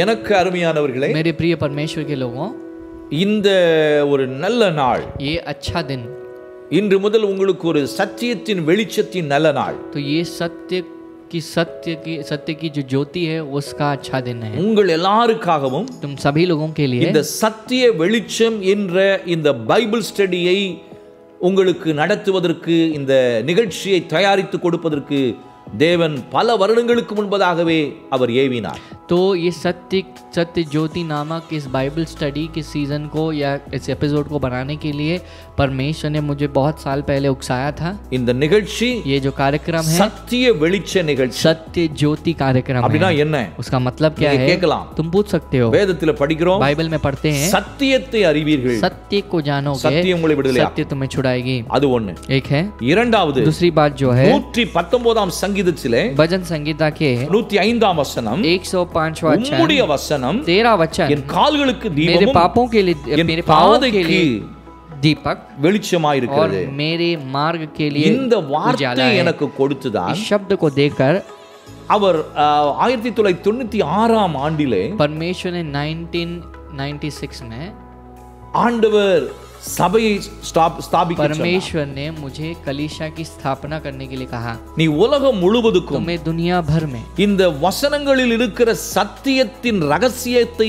எனக்கு அருமையானவர்களே मेरे प्रिय परमेश्वर के लोगों இந்த ஒரு நல்ல நாள் ये अच्छा दिन இன்று முதல் உங்களுக்கு ஒரு சத்தியத்தின் வெளிச்சத்தின் நல்ல நாள் तो ये सत्य की सत्य की सत्य की जो ज्योति है उसका अच्छा दिन है உங்கள் எல்லாருக்காகவும் तुम सभी लोगों के लिए இந்த சத்திய வெளிச்சம் என்ற இந்த பைபிள் ஸ்டடியை உங்களுக்கு நடத்துவதற்கு இந்த நிகழ்ச்சியை தயாரித்து கொடுப்பதற்கு தேவன் பல வருடங்களுக்கு முன்பதாகவே அவர் ஏவினார் तो ये सत्य सत्य ज्योति नामक इस बाइबल स्टडी के सीज़न को या इस एपिसोड को बनाने के लिए परमेश्वर ने मुझे बहुत साल पहले उकसाया था இந்த நிகழ்ச்சி ये जो कार्यक्रम है சத்திய வெளிச்ச நிகழ்ச்சி सत्य ज्योति कार्यक्रम அப்படின்னா है என்ன उसका मतलब क्या நீங்க है கேட்கலாம் तुम पूछ सकते हो வேதத்துல படிக்கிறோம் बाइबल में पढ़ते हैं சத்தியத்தை அறிவீர்கள் सत्य को जानोगे சத்தியம் உங்களை விடுதலையா सत्य तुम्हें छुड़ाएगी அது ஒண்ணு एक है இரண்டாவது दूसरी बात जो है நூற்றி பத்தொன்பதாம் சங்கீதத்திலே भजन संगीता के நூத்தி ஐந்தாம் வசனம் 105वां अच्छा உம்முடைய வசனம் तेरा वचन என் கால்களுக்கு मेरे தீபமும் पापों के लिए என் मेरे पापों के பாதைக்கு लिए दीपक और வெளிச்சமாயிருக்கிறது मेरे मार्ग के लिए இந்த उजाला வார்த்தை है எனக்கு கொடுத்துதான் इस शब्द को देखकर அவர் ஆஹ், ஆயிரத்தி தொள்ளாயிரத்தி தொண்ணூத்தி ஆறாம் ஆண்டிலே परमेश्वर ने 1996 में ஆண்டவர் சபையை ஸ்தாப்- ஸ்தாபிக்க சொன்னார். परमेश्वर ने मुझे कलीशा की स्थापना करने के लिए कहा நீ உலகம் முழுவதுக்கும் तुम्हें दुनिया भर में இந்த வசனங்களில் இருக்கிற சத்தியத்தின் ரகசியத்தை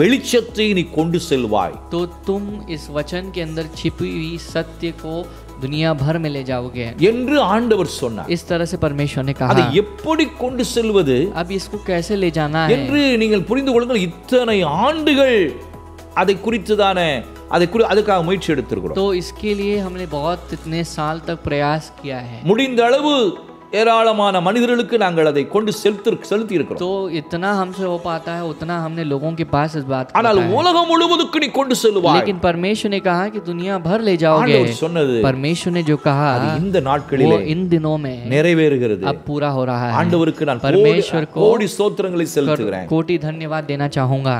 வெளிச்சத்தை நீ கொண்டு செல்வாய் तो तुम इस वचन के अंदर छिपी हुई सत्य को दुनिया भर में ले जाओगे என்று ஆண்டவர் சொன்னார் इस तरह से परमेश्वर ने அதை कहा எப்படி கொண்டு செல்வது अब इसको कैसे ले जाना है என்று நீங்கள் புரிந்து கொள்ளுங்கள் இத்தனை ஆண்டுகள் அதை குறித்துதான அதை குறி அதுக்காக முயற்சி எடுத்திருக்கிறோம் तो इसके लिए हमने बहुत इतने साल तक प्रयास किया है முடிந்த அளவு ஏராளமான மனிதர்களுக்கு நாங்கள் அதை கொண்டு செலுத்தி செலுத்தி இருக்கிறோம் तो इतना हमसे हो पाता है उतना हमने लोगों के पास इस बात को ஆனால் बताया। உலகம் முழுவதுக்கு நீ கொண்டு செல்வாய் लेकिन परमेश्वर ने कहा कि दुनिया भर ले जाओगे ஆண்டவர் சொன்னது परमेश्वर ने जो कहा அது இந்த वो நாட்களிலே इन दिनों में நிறைவேறுகிறது अब पूरा हो रहा है ஆண்டவருக்கு நான் परमेश्वर கோடி- को கோடி ஸ்தோத்திரங்களை செலுத்துகிறேன் कोटि धन्यवाद देना चाहूंगा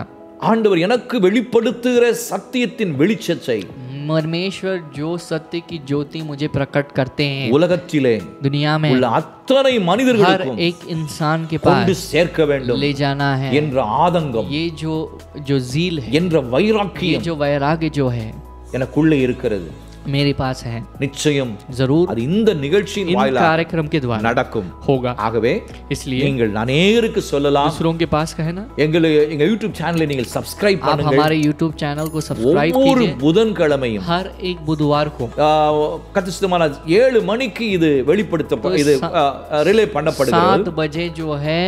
ஆண்டவர் எனக்கு வெளிப்படுத்துகிற சத்தியத்தின் வெளிச்சத்தை परमेश्वर जो सत्य की ज्योति मुझे प्रकट करते हैं உலகத்திலே दुनिया में உள்ள அத்தனை हर மனிதர்களுக்கும் एक इंसान के கொண்டு पास சேர்க்க வேண்டும் ले जाना है என்ற ஆதங்கம் ये जो जो जील है என்ற ये வைராக்கியம் जो वैराग्य जो है எனக்குள்ளே இருக்கிறது मेरे पास है நிச்சயம் जरूर அது இந்த நிகழ்ச்சியின் इन வாயிலாக कार्यक्रम के द्वारा நடக்கும் होगा ஆகவே इसलिए நீங்கள் அநேகருக்கு சொல்லலாம் दूसरों के पास कहना எங்களை எங்க யூடியூப் சேனலை நீங்கள் சப்ஸ்கிரைப் आप பண்ணுங்க हमारे YouTube चैनल को सब्सक्राइब ஒவ்வொரு कीजिए புதன்கிழமையும் हर एक बुधवार को கத்திசுத்தமான ஏழு மணிக்கு இது வெளிப்படுத்த இது ரிலே பண்ணப்படுகிறது सात बजे जो है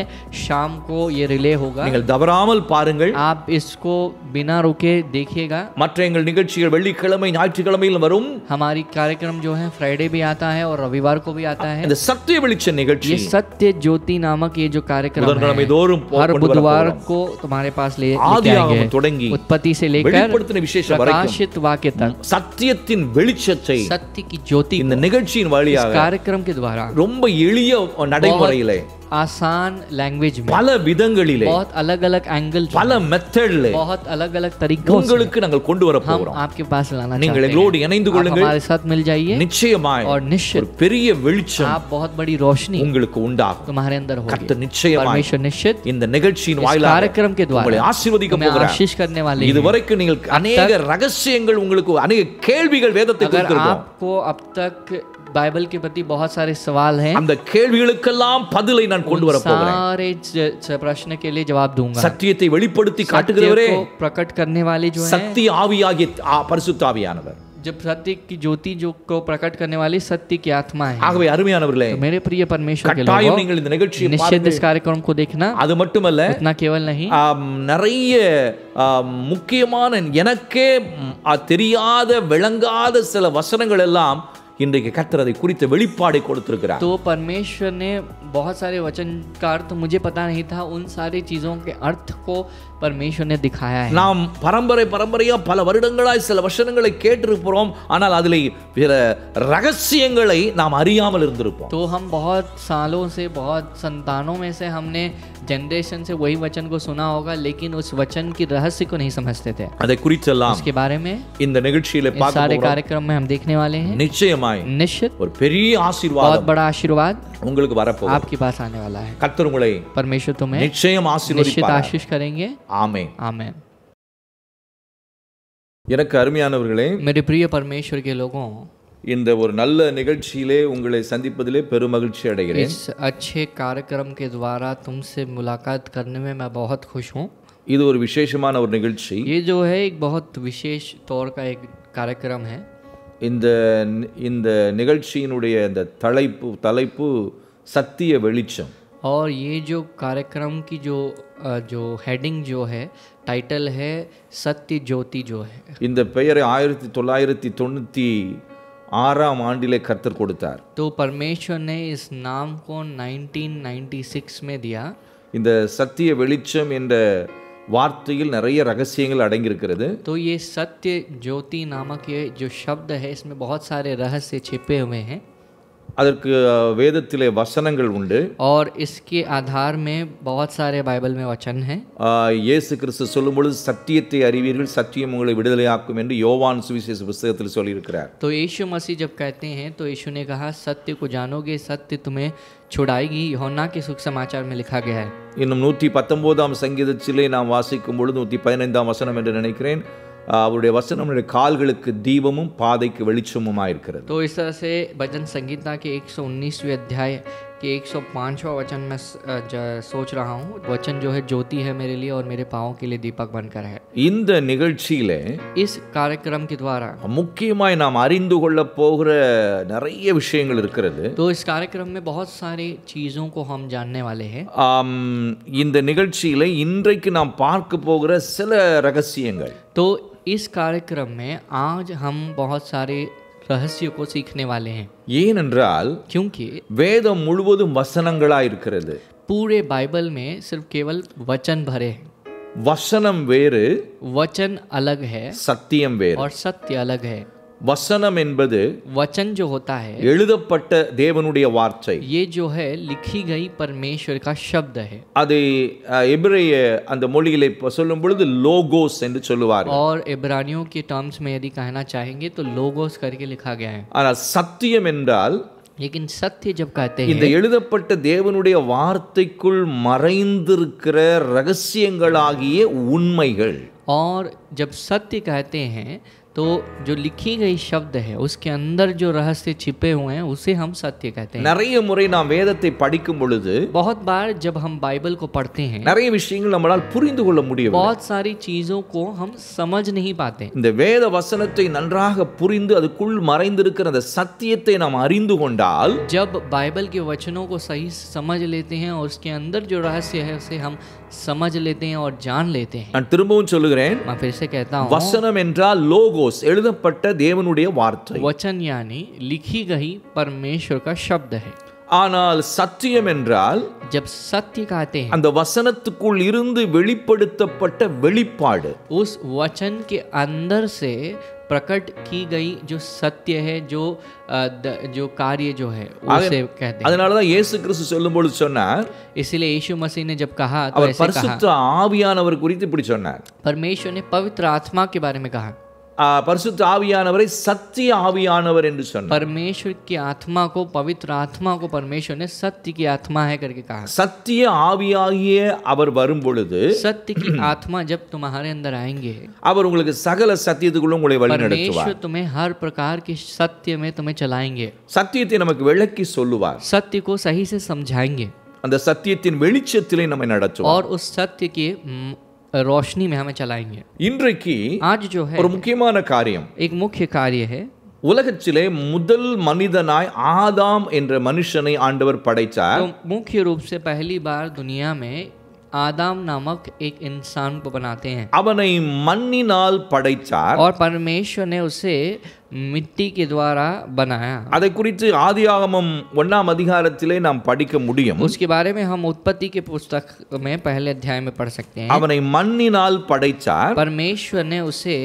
शाम को ये रिले होगा நீங்கள் தவறாமல் பாருங்கள் आप इसको बिना रुके देखिएगा மற்ற எங்கள் நிகழ்ச்சிகள் வெள்ளிக்கிழமை ஞாயிற்றுக்கிழமையில் வரும் हमारी कार्यक्रम जो है फ्राइडे भी आता है और रविवार को भी आता है இந்த சத்திய வெளிச்ச நிகழ்ச்சி ये सत्य ज्योति नामक ये जो कार्यक्रम புதன்கிழமை है தோறும் போ- हर கொண்டு வரப் बुधवार போகிறோம். को तुम्हारे पास ले लेके ஆதியாகமம் आएंगे தொடங்கி उत्पत्ति से लेकर வெளிப்படுத்தின விசேஷம் வரைக்கும் प्रकाशित वाक्य तक சத்தியத்தின் வெளிச்சத்தை सत्य की ज्योति இந்த நிகழ்ச்சியின் வழியாக कार्यक्रम के द्वारा ரொம்ப எளிய நடைமுறையிலே आसान लैंग्वेज में பல விதங்களிலே बहुत अलग अलग एंगल பல மெத்தட்ல बहुत अलग अलग तरीकों உங்களுக்கு நாங்கள் கொண்டு வர போறோம். आपके पास लाना நீங்கள் எங்களோடு இணைந்து கொள்ளுங்கள். हमारे साथ मिल जाइए நிச்சயமாய் और निश्चित ஒரு பெரிய வெளிச்சம் आप बहुत बड़ी रोशनी உங்களுக்கு உண்டாகும். तुम्हारे अंदर होगी। கர்த்தர் நிச்சயமாய் परमेश्वर निश्चित இந்த நிகழ்ச்சியின் வாயிலாக कार्यक्रम के द्वारा உங்களை ஆசீர்வதிக்க போகிறார். ஆசீஸ் करने वाले இதுவரைக்கும் நீங்கள் अनेक ரகசியங்கள் உங்களுக்கு अनेक கேள்விகள் வேதத்தை கொடுத்திருக்கோம் आपको अब तक बाइबल के प्रति बहुत सारे सवाल हैं அந்த கேள்விகளுக்கெல்லாம் பதிலை நான் கொண்டு வர போகிறேன் सारे ज- ज- प्रश्न के लिए जवाब दूंगा சத்தியத்தை வெளிப்படுத்தி सत्य காட்டுகிறவரே को प्रकट करने वाले जो हैं சத்திய ஆவியாகிய ஆ- பரிசுத்த ஆவியானவர் जब सत्य की ज्योति जो को प्रकट करने वाली सत्य की आत्मा है ஆகவே அருமையானவர்களே तो मेरे प्रिय परमेश्वर के கட்டாயம் लोगों நீங்கள் இந்த நிகழ்ச்சியை निश्चित பாருங்கள். इस कार्यक्रम को देखना அது மட்டுமல்ல इतना केवल नहीं ஆம், நிறைய ஆம், முக்கியமான எனக்கே ம், ஆ, தெரியாத விளங்காத சில வசனங்கள் எல்லாம் இன்றைக்கு கர்த்தர் அதை குறித்த வெளிப்பாடை கொடுத்திருக்கிறார் तो परमेश्वर ने बहुत सारे वचन का अर्थ मुझे पता नहीं था उन सारी चीज़ों के अर्थ को परमेश्वर ने दिखाया है நாம் பரம்பரை பரம்பரையா பல வருடங்களாய் சில வசனங்களை கேட்டிருக்கிறோம் ஆனால் அதில் பிற ரகசியங்களை நாம் அறியாமல் இருந்திருப்போம் तो हम बहुत सालों से बहुत संतानों में से हमने जनरेशन से वही वचन को सुना होगा लेकिन उस वचन की रहस्य को नहीं समझते थे அதை குறிச்செல்லாம் उसके बारे में இந்த நிகழ்ச்சியில इस பார்க்க सारे போகிறோம். कार्यक्रम में हम देखने वाले हैं நிச்சயமாய் निश्चित ஒரு பெரிய बहुत ஆசீர்வாதம் बड़ा आशीर्वाद உங்களுக்கு வரப்போகுது आपके पास आने वाला है கர்த்தர் உங்களை परमेश्वर तुम्हें நிச்சயம் निश्चित ஆசீர்வதிப்பார் आशीष करेंगे ஆமே आमेन எனக்கு அருமையானவர்களே मेरे प्रिय परमेश्वर के लोगों இந்த ஒரு நல்ல நிகழ்ச்சியிலே உங்களை சந்திப்பதிலே பெருமகிழ்ச்சி அடைகிறேன் इस अच्छे कार्यक्रम के द्वारा तुमसे मुलाकात करने में मैं बहुत खुश हूँ இது ஒரு விசேஷமான ஒரு நிகழ்ச்சி ये जो है एक बहुत विशेष तौर का एक कार्यक्रम है இந்த இந்த நிகழ்ச்சியினுடைய இந்த தலைப்பு தலைப்பு சத்திய வெளிச்சம் और ये जो कार्यक्रम की जो अ, जो हेडिंग जो है टाइटल है सत्य ज्योति जो है இந்த பெயரை ஆயிரத்தி தொள்ளாயிரத்தி தொண்ணூற்றி ஆறாம் ஆண்டிலே கர்த்தர் கொடுத்தார் तो परमेश्वर ने इस नाम को 1996 में दिया இந்த சத்திய வெளிச்சம் என்ற வார்த்தையில் நிறைய ரகசியங்கள் அடங்கியிருக்கிறது तो ये सत्य ज्योति नामक ये जो शब्द है इसमें बहुत सारे रहस्य छिपे हुए हैं அதற்கு அஹ், வேதத்திலே வசனங்கள் உண்டு और इसके आधार में बहुत सारे बाइबल में वचन हैं ஆஹ், இயேசு கிறிஸ்து சொல்லும் பொழுது சத்தியத்தை அறிவீர்கள் சத்தியம் உங்களை விடுதலையாக்கும் என்று யோவான் சுவிசேஷ புஸ்தகத்தில் சொல்லியிருக்கிறார் तो यीशु मसीह जब कहते हैं तो यीशु ने कहा सत्य को जानोगे सत्य तुम्हें छुड़ाएगी योना के सुख समाचार में लिखा गया है இன்னும் நூற்றி பத்தொன்பதாம் சங்கீதத்திலே நாம் வாசிக்கும் பொழுது நூற்றி பதினைந்தாம் வசனம் என்று நினைக்கிறேன் ஆஹ், அவருடைய வசனம் நம்முடைய கால்களுக்கு தீபமும் பாதைக்கு வெளிச்சமுமாயிருக்கிறது तो इस तरह से भजन संगीता के 119वें अध्याय के 105वां वचन में स- अ, ज- सोच रहा हूँ वचन जो है ज्योति है मेरे लिए और मेरे पाँव के लिए दीपक बनकर है இந்த நிகழ்ச்சியிலே इस कार्यक्रम के द्वारा முக்கியமாய் நாம் அறிந்து கொள்ள போகிற நிறைய விஷயங்கள் இருக்கிறது तो इस कार्यक्रम में बहुत सारी चीज़ों को हम जानने वाले हैं ஆம், இந்த நிகழ்ச்சியில இன்றைக்கு நாம் பார்க்க போகிற சில ரகசியங்கள் तो इस कार्यक्रम में आज हम बहुत सारे रहस्यों को सीखने वाले हैं ஏனென்றால் क्योंकि வேதம் முழுவதும் வசனங்களா இருக்கிறது पूरे बाइबल में सिर्फ केवल वचन भरे हैं வசனம் வேறு वचन अलग है சத்தியம் வேறு और सत्य अलग है வசனம் என்பது वचन जो होता है எழுதப்பட்ட தேவனுடைய வார்த்தை ये जो है लिखी गई परमेश्वर का शब्द है அதை அஹ், எபிரேய அந்த மொழியிலே இப்ப சொல்லும் பொழுது லோகோஸ் என்று சொல்லுவார்கள் और इब्रानियों के टर्म्स में यदि कहना चाहेंगे तो लोगोस करके लिखा गया है ஆனால் சத்தியம் என்றால் लेकिन सत्य जब कहते இந்த हैं எழுதப்பட்ட தேவனுடைய வார்த்தைக்குள் மறைந்திருக்கிற ரகசியங்களாகிய உண்மைகள் और जब सत्य कहते हैं तो जो लिखी गई शब्द है उसके अंदर जो रहस्य छिपे हुए हैं उसे हम सत्य कहते हैं நிறைய முறை நாம் வேதத்தை படிக்கும் பொழுது बहुत बार जब हम बाइबल को पढ़ते हैं நிறைய விஷயங்கள் நம்மளால் புரிந்து கொள்ள முடியும் बहुत सारी चीजों को हम समझ नहीं पाते இந்த வேத வசனத்தை நன்றாக புரிந்து அதுக்குள் மறைந்திருக்கிற அந்த சத்தியத்தை நாம் அறிந்து கொண்டால் जब बाइबल के वचनों को सही से समझ लेते हैं और उसके अंदर जो रहस्य है उसे हम समझ लेते हैं और जान लेते हैं நான் என்றால் லோகோஸ் ஆனால் சத்தியம் என்றால் जब सत्य அந்த வசனத்துக்குள் இருந்து வெளிப்படுத்தப்பட்ட வெளிப்பாடு. उस प्रकट की गई जो सत्य है जो अ, द- जो कार्य जो है उसे कहते हैं அதனாலதான் இயேசு கிறிஸ்து சொல்லும் பொழுது சொன்னார் इसलिए यीशु मसीह ने जब कहा तो அவர் ऐसे कहा பரிசுத்த ஆவியானவர் குறித்து இப்படி சொன்னார் परमेश्वर ने पवित्र आत्मा के बारे में कहा ஆ, பரிசுத்த ஆவியானவரை சத்திய ஆவியானவர் என்று சொன்னார் परमेश्वर की आत्मा को पवित्र आत्मा को परमेश्वर ने सत्य की आत्मा है करके कहा சத்திய ஆவியாகிய அவர் வரும் பொழுது सत्य की आत्मा जब तुम्हारे अंदर आएंगे அவர் உங்களுக்கு சகல சத்தியத்துக்குள்ள உங்களை வழி நடத்துவார் परमेश्वर तुम्हें हर प्रकार के सत्य में तुम्हें चलाएंगे சத்தியத்தை நமக்கு விளக்கி சொல்லுவார் सत्य को सही से समझाएंगे அந்த சத்தியத்தின் வெளிச்சத்திலே நம்மை நடத்துவார் और उस सत्य के म, रोशनी में हमें चलाएंगे இன்றைக்கு आज जो है ஒரு முக்கியமான காரியம் एक मुख्य कार्य है உலகத்திலே முதல் மனிதனாய் ஆதாம் என்ற மனுஷனை ஆண்டவர் படைத்தார் तो मुख्य रूप से पहली बार दुनिया में आदाम नामक एक इंसान को बनाते हैं அவனை மண்ணினால் படைத்தார் और परमेश्वर ने उसे मिट्टी के द्वारा बनाया அதை குறித்து ஆதியாகமம் ஒண்ணாம் அதிகாரத்திலே நாம் படிக்க முடியும் उसके बारे में हम उत्पत्ति के पुस्तक में पहले अध्याय में पढ़ सकते हैं அவனை மண்ணினால் படைத்தார் परमेश्वर ने उसे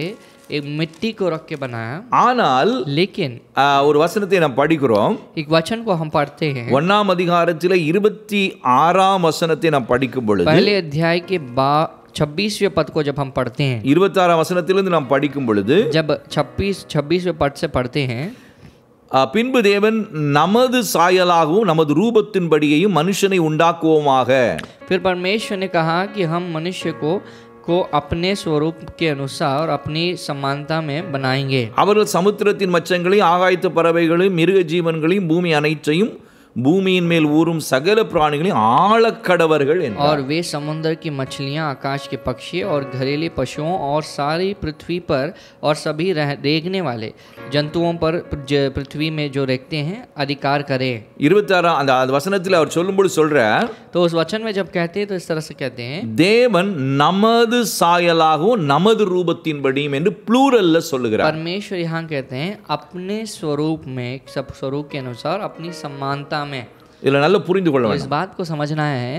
एक मिट्टी को रख के बनाया ஆனால் लेकिन ஆஹ், ஒரு வசனத்தை நாம் படிக்கிறோம் एक वचन को हम पढ़ते हैं ஒண்ணாம் அதிகாரத்திலே இருபத்தி ஆறாம் வசனத்தை நாம் படிக்கும் பொழுது पहले अध्याय के बा छब्बीसवें पद को जब हम पढ़ते हैं இருபத்தாறாம் வசனத்திலிருந்து நாம் படிக்கும் பொழுது जब छब्बीस छब्बीसवें पद से पढ़ते हैं ஆஹ், பின்பு தேவன் நமது சாயலாகவும் நமது ரூபத்தின்படியையும் மனுஷனை உண்டாக்குவோமாக फिर परमेश्वर ने कहा कि हम मनुष्य को को अपने स्वरूप के अनुसार अपनी समानता में बनाएंगे அவர்கள் சமுத்திரத்தின் மச்சங்களையும் ஆகாயத்து பறவைகளையும் மிருக ஜீவன்களையும் பூமி அனைத்தையும் பூமியின் மேல் ஊறும் சகல பிராணிகளையும் ஆழக்கடவர்கள் என்றார் और वे समुद्र की मछलियां आकाश के पक्षी और घरेलू पशुओं और सारी पृथ्वी पर और सभी रह रेगने वाले जंतुओं पर ज- पृथ्वी में जो रेखते हैं अधिकार करें இருபத்தாறாம் அந்த அந்த வசனத்தில் அவர் சொல்லும்போது சொல்றார் तो उस वचन में जब कहते हैं तो इस तरह से कहते हैं தேவன் நமது சாயலாகவும் நமது ரூபத்தின்படியும் என்று ப்ளூரல்ல சொல்லுகிறார் परमेश्वर यहाँ कहते हैं अपने स्वरूप में सब स्वरूप के अनुसार अपनी समानता में இதுல நல்லா புரிந்து கொள்ள तो வேண்டும் इस बात को समझना है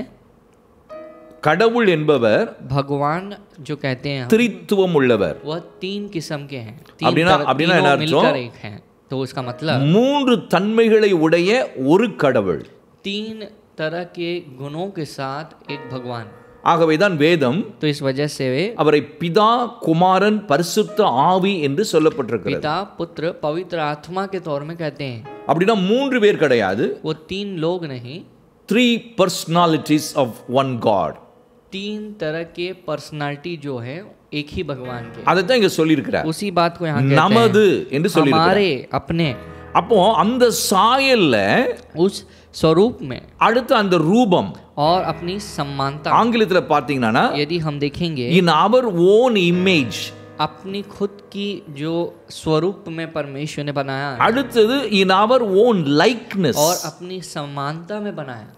கடவுள் என்பவர் भगवान जो कहते हैं திரித்துவம் உள்ளவர் वह तीन किस्म के हैं तीन அப்படின்னா तरह- அப்படின்னா तीनों என்ன मिलकर அர்த்தம் एक हैं तो इसका मतलब மூன்று தன்மைகளை உடைய ஒரு கடவுள் तीन तरह के गुणों के साथ एक भगवान ஆகவேதான் வேதம் तो इस वजह से वे அவரை பிதா குமாரன் பரிசுத்த ஆவி என்று சொல்லப்பட்டிருக்கிறது पिता पुत्र पवित्र आत्मा के तौर में कहते हैं அப்படின்னா மூன்று பேர் கிடையாது वो तीन लोग नहीं three personalities of one God तीन तरह के पर्सनालिटी जो है एक ही भगवान के அதைத்தான் இங்க சொல்லியிருக்கிறார் उसी बात को यहाँ कहते நமது हैं என்று சொல்லி हमारे अपने அப்போ அந்த சாயல்ல उस स्वरूप में அடுத்து அந்த ரூபம் और अपनी समानता ஆங்கிலத்துல பார்த்தீங்கன்னா यदि हम देखेंगे இன் அவர் ஓன் இமேஜ் अपनी खुद की जो स्वरूप में परमेश्वर ने बनाया है அடுத்தது இன் அவர் ஓன் லைக்னஸ் और अपनी समानता में बनाया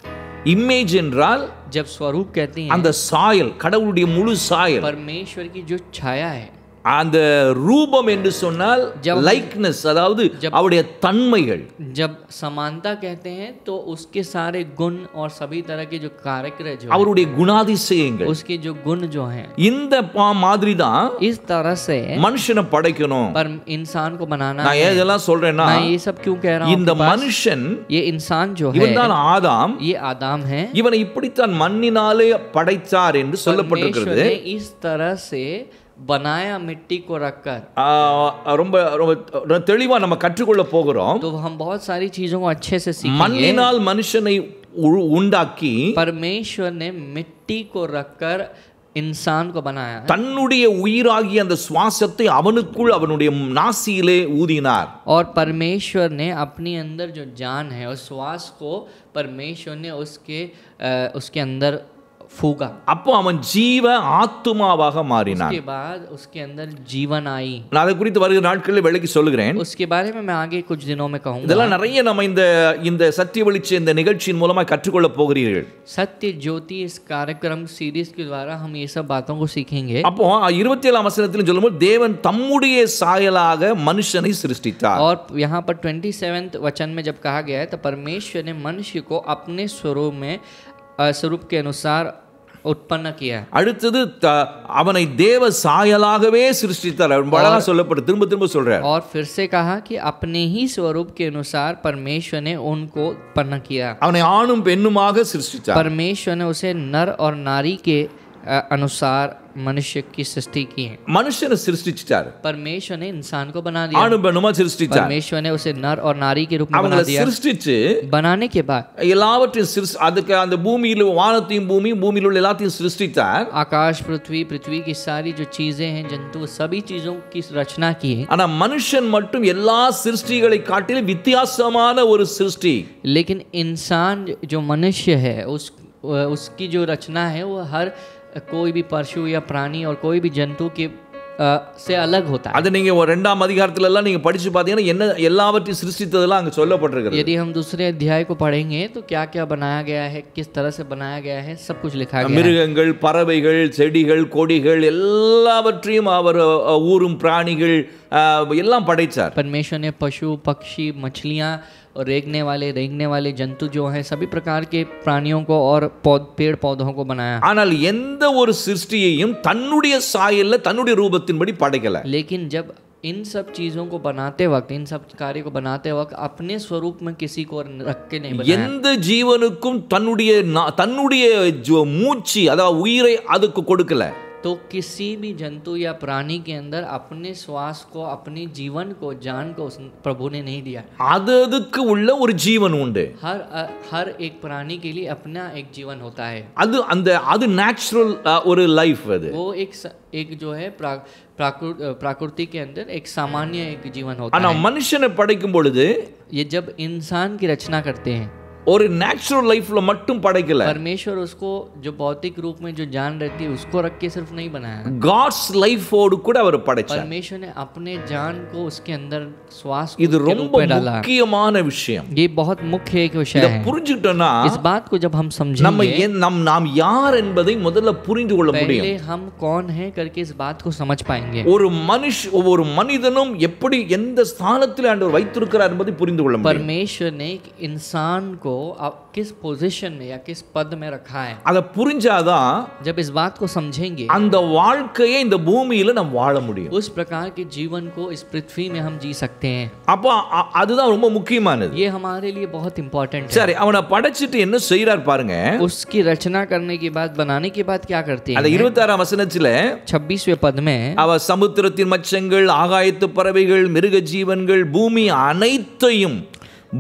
இமேஜ் என்றால் जब स्वरूप कहते हैं அந்த சாயல் கடவுளுடைய முழு சாயல் परमेश्वर की जो छाया है அந்த ரூபம் என்று சொன்னால் லைக்னஸ் அதாவது அவருடைய தன்மைகள் जब समानता कहते हैं तो उसके सारे गुण और सभी तरह के जो कार्यक्रम जो அவருடைய குணாதிசயங்கள் उसके जो गुण जो हैं இந்த பா- மாதிரி தான் इस तरह से மனுஷனை படைக்கணும் पर इंसान को बनाना நான் ஏன் இதெல்லாம் சொல்றேன்னா मैं ये सब क्यों कह रहा हूँ இந்த மனுஷன் ये इंसान जो है இவன் தான் ஆதாம் ये आदाम है இவனை இப்படித்தான் மண்ணினாலே படைத்தார் என்று परमेश्वर சொல்லப்பட்டிருக்கிறது ने इस तरह से बनाया मिट्टी को रखकर ஆஹ், ரொம்ப ரொம்ப தெளிவா நம்ம கற்றுக்கொள்ள போகிறோம் तो हम बहुत सारी चीजों को अच्छे से सीखेंगे மண்ணினால் மனுஷனை உ- உண்டாக்கி परमेश्वर ने मिट्टी को रखकर इंसान को बनाया है தன்னுடைய உயிராகிய அந்த சுவாசத்தை அவனுக்குள் அவனுடைய நாசியிலே ஊதினார் और परमेश्वर ने अपनी अंदर जो जान है उस श्वास को परमेश्वर ने उसके अ, उसके अंदर फूका அப்போ அவன் ஜீவ ஆத்துமாவாக மாறினான் उसके बाद उसके अंदर जीवन आई நான் அதை குறித்து வருகிற நாட்களில் விளக்கி சொல்லுகிறேன் उसके बारे में मैं आगे कुछ दिनों में कहूँगा இதெல்லாம் நிறைய நம்ம இந்த இந்த சத்திய வெளிச்ச இந்த நிகழ்ச்சியின் மூலமா கற்றுக்கொள்ள போகிறீர்கள் सत्य ज्योति इस कार्यक्रम सीरीज के द्वारा हम ये सब बातों को सीखेंगे அப்போ இருபத்தி ஏழாம் வசனத்திலும் சொல்லும்போது தேவன் தம்முடைய சாயலாக மனுஷனை சிருஷ்டித்தார் और यहाँ पर ट्वेंटी वचन में जब कहा गया है तो परमेश्वर ने मनुष्य को अपने स्वरूप में अ, स्वरूप के अनुसार उत्पन्न किया है அடுத்தது த- அவனை தேவ சாயலாகவே சிருஷ்டித்தார் ரொம்ப அழகா சொல்லப்பட்டு திரும்ப திரும்ப சொல்றார் और फिर से कहा कि अपने ही स्वरूप के अनुसार परमेश्वर ने उनको उत्पन्न किया அவனை ஆணும் பெண்ணுமாக சிருஷ்டித்தார் परमेश्वर ने उसे नर और नारी के अ, अनुसार मनुष्य की सृष्टि की है மனுஷனை சிருஷ்டிச்சிட்டார் परमेश्वर ने इंसान को बना दिया ஆணும் பெண்ணுமா சிருஷ்டிச்சார் परमेश्वर ने उसे नर और नारी के रूप में बना அவங்களை दिया சிருஷ்டிச்சு बनाने के बाद எல்லாவற்றையும் சிருஷ் அதுக்கு அந்த பூமியில் வானத்தையும் பூமியும் பூமியில் உள்ள எல்லாத்தையும் சிருஷ்டித்தார் आकाश पृथ्वी पृथ्वी की सारी जो चीजें हैं जंतु सभी चीजों की रचना की है ஆனா மனுஷன் மட்டும் எல்லா சிருஷ்டிகளை காட்டிலும் வித்தியாசமான ஒரு சிருஷ்டி लेकिन इंसान जो मनुष्य है उस उसकी जो रचना है वो हर कोई भी पशु या प्राणी और कोई भी जंतु के अ, से अलग होता है அது நீங்க ஒரு ரெண்டாம் அதிகாரத்துல எல்லாம் நீங்க படிச்சு பார்த்தீங்கன்னா என்ன எல்லாவற்றையும் சிருஷ்டித்ததெல்லாம் அங்க சொல்லப்பட்டிருக்கிறது यदि हम दूसरे अध्याय को पढ़ेंगे तो क्या क्या बनाया गया है किस तरह से बनाया गया है सब कुछ लिखा गया है மிருகங்கள் பறவைகள் செடிகள் கொடிகள் எல்லாவற்றையும் அவர் அஹ், ஊரும் பிராணிகள் அஹ், எல்லாம் படைச்சார் परमेश्वर ने पशु पक्षी मछलियाँ और रेंगने वाले रेंगने वाले जंतु जो हैं सभी प्रकार के प्राणियों को और पौध पेड़ पौधों को बनाया ஆனால் எந்த ஒரு சிருஷ்டியையும் தன்னுடைய சாயல்ல தன்னுடைய ரூபத்தின்படி படைக்கல लेकिन जब इन सब चीज़ों को बनाते वक्त इन सब कार्य को बनाते वक्त अपने स्वरूप में किसी को रख के नहीं बनाया எந்த ஜீவனுக்கும் தன்னுடைய நா- தன்னுடைய ஜோ- மூச்சு அதாவது உயிரை அதுக்கு கொடுக்கல तो किसी भी जंतु या प्राणी के अंदर अपने श्वास को अपने जीवन को जान को उस प्रभु ने नहीं दिया அது அதுக்கு உள்ள ஒரு ஜீவன் உண்டு हर हर एक प्राणी के लिए अपना एक जीवन होता है அது அந்த அது நேச்சுரல் ஒரு லைஃப் அது वो एक स- एक जो है प्रा, प्राकृ, प्रकृति के अंदर एक सामान्य एक जीवन होता ஆனா है மனுஷனை படைக்கும் பொழுது ये जब इंसान की रचना करते हैं ஒரு நேச்சுரல் லைஃப்ல மட்டும் படைக்கல परमेश्वर उसको जो भौतिक रूप में जो जान रहती है उसको रख के सिर्फ नहीं बनाया காட்ஸ் லைஃபோடு கூட அவர் படைச்சார் परमेश्वर ने अपने जान को उसके अंदर श्वास को இது उसके ரொம்ப रूप में डाला முக்கியமான விஷயம் ये बहुत मुख्य एक विषय இதை है புரிஞ்சுக்கிட்டோம்னா इस बात को जब हम நம்ம समझेंगे என்- நம் நாம் யார் என்பதை முதல்ல புரிந்து கொள்ள முடியும் पहले हम कौन हैं करके इस बात को समझ पाएंगे ஒரு மனுஷ ஒரு மனிதனும் எப்படி எந்த ஸ்தானத்தில் ஆண்டவர் வைத்திருக்கிறார் என்பதை புரிந்து கொள்ள முடியும் परमेश्वर ने एक इंसान को अब किस पोजीशन में या किस पद में रखा है அதை புரிஞ்சாதான் जब इस बात को समझेंगे அந்த வாழ்க்கையை இந்த பூமியில நம்ம வாழ முடியும் उस प्रकार के जीवन को इस पृथ्वी में हम जी सकते हैं அப்போ அ- அதுதான் ரொம்ப முக்கியமானது ये हमारे लिए बहुत इंपॉर्टेंट है சரி அவனை படைச்சிட்டு என்ன செய்யறார் பாருங்க उसकी रचना करने के बाद बनाने के बाद क्या करते அந்த हैं இருபத்தாறாம் வசனத்துல छब्बीसवें पद में அவ சமுத்திரத்தின் மச்சங்கள் ஆகாயத்து பறவைகள் மிருக ஜீவன்கள் பூமி அனைத்தையும்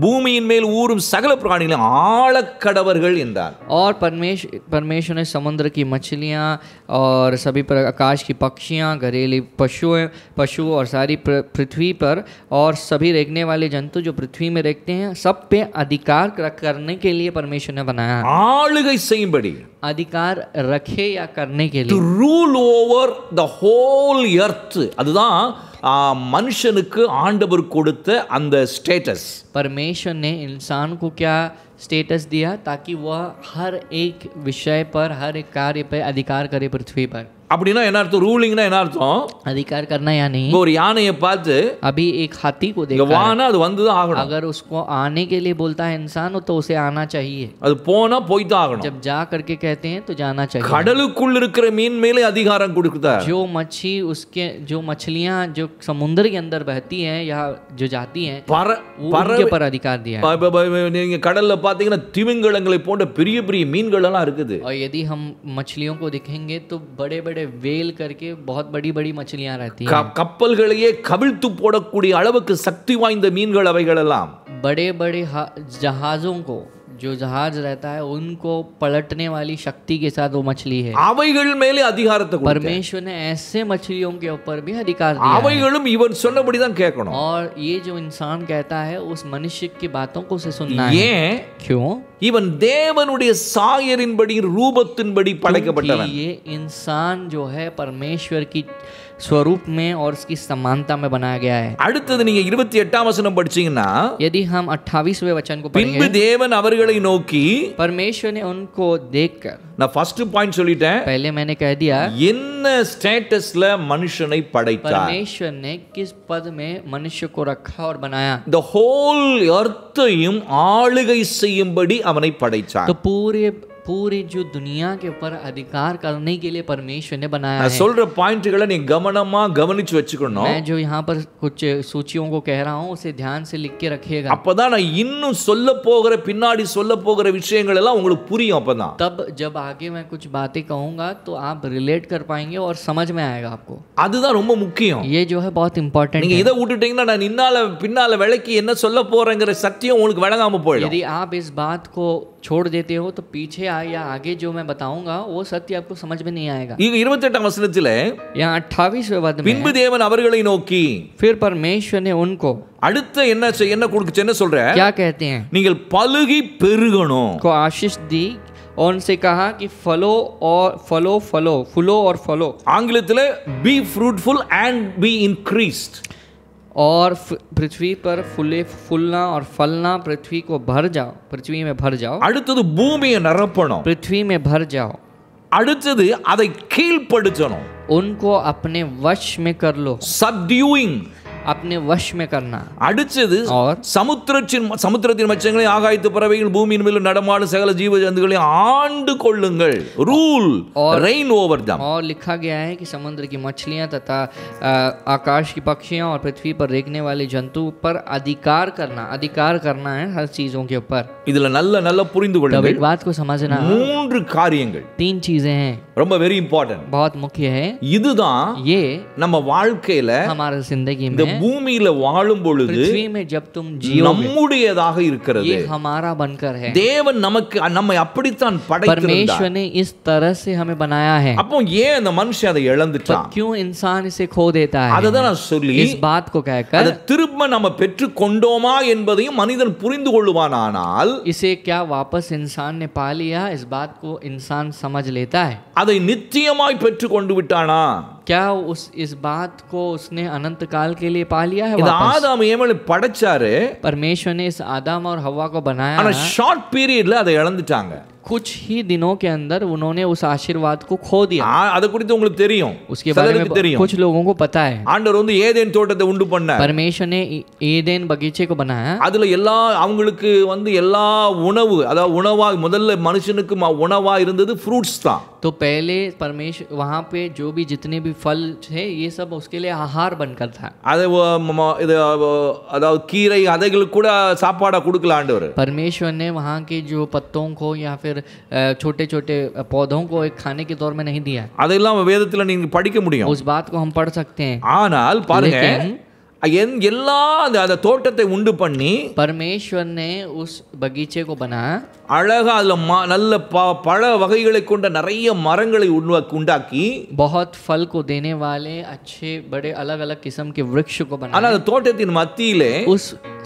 பூமியின் மேல் ஊறும் சகல பிராணிகளும் ஆழக்கடவர்கள் என்றார் और परमेश्वर परमेश्वर ने समुद्र की मछलियाँ और सभी पर आकाश की पक्षियाँ घरेलू पशु पशु और सारी पृ- पृथ्वी पर और सभी रेंगने वाले जंतु जो पृथ्वी में रेंगते हैं सब पे अधिकार कर- करने के लिए परमेश्वर ने बनाया ஆளுகை செய்யும்படி अधिकार रखे या करने के டு लिए rule over the whole earth அதுதான் ஆ, மனுஷனுக்கு ஆண்டவர் கொடுத்த அந்த ஸ்டேட்டஸ் परमेश्वर ने इंसान को क्या स्टेटस दिया ताकि वह हर एक विषय पर हर एक कार्य पर अधिकार करे पृथ्वी पर அப்படின்னா என்ன அர்த்தம் ரூலிங்னா என்ன அர்த்தம் अधिकार करना या नहीं இப்போ ஒரு யானையை பார்த்து अभी एक हाथी को இங்க देखा है। வானா அது வந்து தான் ஆகணும் अगर उसको आने के लिए बोलता है इंसान तो उसे आना चाहिए அது போனா போய் தான் ஆகணும் जब जा करके कहते हैं तो जाना चाहिए கடலுக்குள் இருக்கிற மீன் மேலே அதிகாரம் கொடுத்தார் जो मच्छी उसके जो मछलियां जो समुद्र के अंदर बहती हैं या जो जाती हैं பற वो பற उनके ऊपर अधिकार दिया है ப- ப- ப- நீங்க கடல்ல பாத்தீங்கன்னா திமிங்கலங்களை போன்ற பெரிய பெரிய மீன்கள் எல்லாம் இருக்குது और यदि हम मछलियों को देखेंगे तो बड़े बड़े वेल करके बहुत बड़ी बड़ी मछलियां रहती हैं க- கப்பல்களையே கவிழ்த்து போடக்கூடிய அளவுக்கு சக்தி வாய்ந்த மீன்கள் அவைகள் எல்லாம் बड़े बड़े हा- जहाजों को जो जहाज रहता है उनको पलटने वाली शक्ति के साथ वो मछली है அவைகள் மேலே அதிகாரத்தை கொடுத்தார். परमेश्वर ने ऐसे मछलियों के ऊपर भी अधिकार दिया है। அவைகளும் இவன் சொன்னபடிதான் கேட்கணும் और ये जो इंसान कहता है उस मनुष्य की बातों को उसे सुनना है ஏன் क्यों இவன் தேவனுடைய சாயரின்படி ரூபத்தின்படி படைக்கப்பட்டவன் क्योंकि ये इंसान जो है परमेश्वर की स्वरूप में और उसकी समानता में बनाया गया है அடுத்தது நீங்க இருபத்தி எட்டாம் வசனம் படிச்சீங்கன்னா यदि हम 28वें वचन को பின்பு पढ़ेंगे தேவன் அவர்களை நோக்கி परमेश्वर ने उनको देखकर நான் ஃபர்ஸ்ட் பாயிண்ட் சொல்லிட்டேன் पहले मैंने कह दिया என்ன ஸ்டேட்டஸ்ல மனுஷனை படைத்தார் परमेश्वर ने किस पद में मनुष्य को रखा और बनाया இந்த ஹோல் எர்த்தையும் ஆளுகை செய்யும்படி அவனை படைச்சார் तो पूरे पूरी जो दुनिया के ऊपर अधिकार करने के लिए परमेश्वर ने बनाया நான் है சொல்ற பாயிண்ட்களை நீ கவனமா கவனிச்சு வச்சுக்கணும் मैं जो यहाँ पर कुछ सूचियों को कह रहा हूँ उसे ध्यान से लिख के रखिएगा அப்பதான் நான் இன்னும் சொல்ல போகிற பின்னாடி சொல்ல போகிற விஷயங்கள் எல்லாம் உங்களுக்கு புரியும் அப்பதான் तब जब आगे मैं कुछ बातें कहूँगा तो आप रिलेट कर पाएंगे और समझ में आएगा आपको அதுதான் ரொம்ப முக்கியம் ये जो है बहुत इंपॉर्टेंट நீங்க है இதை விட்டுட்டீங்கன்னா நான் இன்னால பின்னால விளக்கி என்ன சொல்ல போறேங்கிற சத்தியம் உங்களுக்கு விளங்காம போயிடும் यदि आप इस बात को छोड़ देते हो तो पीछे आ या आगे जो मैं बताऊंगा वो सत्य आपको समझ में नहीं आएगा இங்க இருபத்தெட்டாம் வசனத்துல यहाँ अट्ठावीसवें पद में பின்பு தேவன் அவர்களை நோக்கி फिर परमेश्वर ने उनको அடுத்த என்ன செய்- என்ன கொடுக்குச்சு என்ன சொல்ற क्या कहते हैं நீங்கள் பலுகி பெருகணும் को आशीष दी और उनसे कहा कि फलो और फलो फलो फूलो और फलो ஆங்கிலத்தில் be fruitful and be increased और फ- पृथ्वी पर फूले फूलना और फलना पृथ्वी को भर जाओ पृथ्वी में भर जाओ அடுத்தது பூமியை நிரப்பணும் पृथ्वी में भर जाओ அடுத்தது அதை கீழ்ப்படுத்தணும் उनको अपने वश में कर लो சப்டியூயிங் अपने वश में करना அடுத்தது और சமுத்திரத்தின் சமுத்திரத்தின் மச்சங்களை ஆகாயத்து பறவைகள் பூமியின் மேலும் நடமாடும் சகல ஜீவ ஜந்துகளை ஆண்டு கொள்ளுங்கள் ரூல் ரெயின் ஓவர் தம் और लिखा गया है कि समुद्र की मछलियां तथा अ, आकाश की पक्षियां और पृथ्वी पर रेंगने वाले जंतु पर अधिकार करना अधिकार करना है हर चीजों के ऊपर இதுல நல்ல நல்ல புரிந்து तब கொள்ளுங்கள் एक बात को समझना மூன்று காரியங்கள் तीन चीजें हैं ரொம்ப வெரி இம்பார்ட்டன்ட் बहुत मुख्य है இதுதான் ये நம்ம வாழ்க்கையில हमारे जिंदगी இந்த में பூமியில வாழும் பொழுது पृथ्वी में जब तुम जियो நம்முடையதாக இருக்கிறது ये हमारा बनकर है தேவன் நமக்கு நம்மை அப்படித்தான் படைத்திருந்தார் परमेश्वर ने इस तरह से हमें बनाया है அப்போ ஏன் அந்த மனுஷன் அதை இழந்துட்டான் क्यों इंसान इसे खो देता है அதை தான் நான் சொல்லி इस बात को कहकर அதை திரும்ப நம்ம பெற்று கொண்டோமா என்பதையும் மனிதன் புரிந்து கொள்ளுவானானால் इसे क्या वापस इंसान ने पा लिया इस बात को इंसान समझ लेता है அதை நித்தியமாய் பெற்று கொண்டு விட்டானா क्या उस इस बात को उसने अनंत काल के लिए पा लिया है இந்த वापस ஆதாம் ஏமலை படைச்சாரு परमेश्वर ने इस आदम और हवा को बनाया ஆனா ஷார்ட் பீரியட்ல அதை இழந்துட்டாங்க कुछ ही दिनों के अंदर उन्होंने उस आशीर्वाद को खो दिया ஆ, அதை குறித்து உங்களுக்கு தெரியும் उसके बारे में சிலருக்கு தெரியும் कुछ लोगों को पता है ஆண்டவர் வந்து ஏதேன் தோட்டத்தை உண்டு பண்ண परमेश्वर ने ए- एदेन बगीचे को बनाया அதுல எல்லா அவங்களுக்கு வந்து எல்லா உணவு அதாவது உணவா முதல்ல மனுஷனுக்கு ம- உணவா இருந்தது ஃப்ரூட்ஸ் தான் तो पहले परमेश्वर वहाँ पे जो भी जितने भी फल थे ये सब उसके लिए आहार बनकर था அதை வ- ம- இது அஹ், அதாவது கீரை அதைகளுக்கு கூட சாப்பாடா கொடுக்கல ஆண்டவர் परमेश्वर ने वहाँ के जो पत्तों को या फिर छोटे छोटे पौधों को एक खाने के तौर में नहीं दिया அதெல்லாம் வேதத்துல நீங்க படிக்க முடியும் उस बात को हम पढ़ सकते हैं ஆனால் பாருங்க लेकिन- என் எல்லா அந்த அந்த தோட்டத்தை உண்டு பண்ணி परमेश्वर ने उस बगीचे को बनाया அழகா அதுல ம- நல்ல ப பழ வகைகளை கொண்ட நிறைய மரங்களை உருவாக்கி உண்டாக்கி बहुत फल को देने वाले अच्छे बड़े अलग अलग किस्म के वृक्ष को ஆனா बनाया அந்த தோட்டத்தின் மத்தியிலே उस